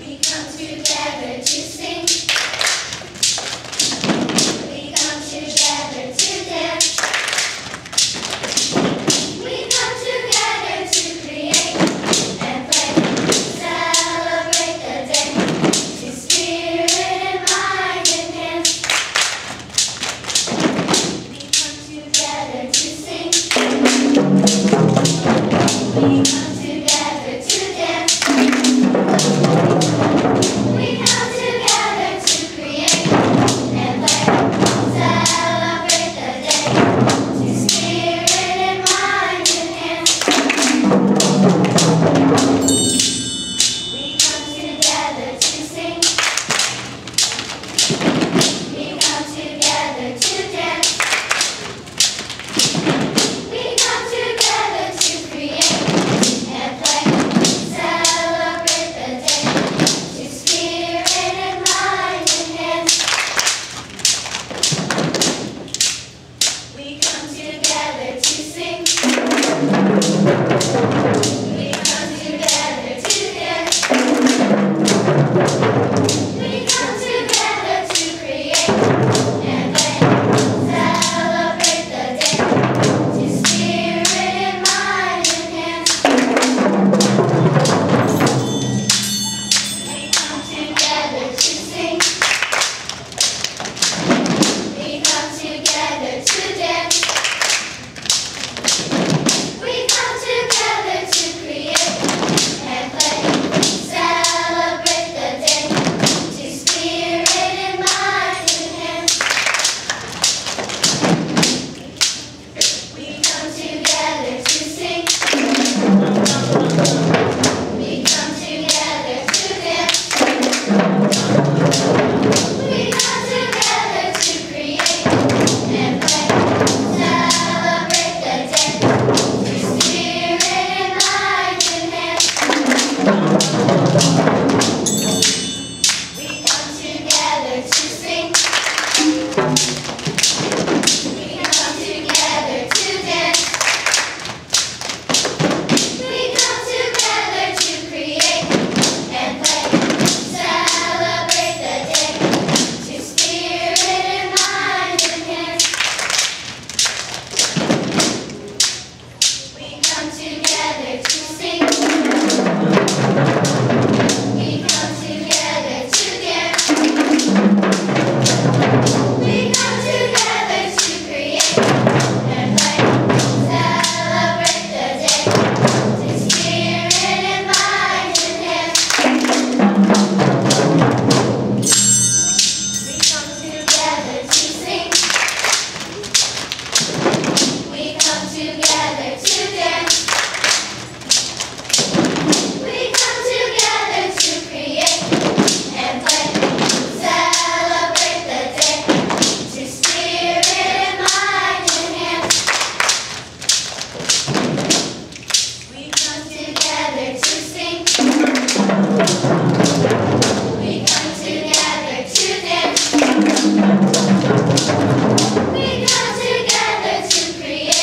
We come together to sing. We come together to dance. We come together to create and play. Celebrate the day. To spirit and mind and hands. We come together to sing. We come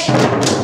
Thank you.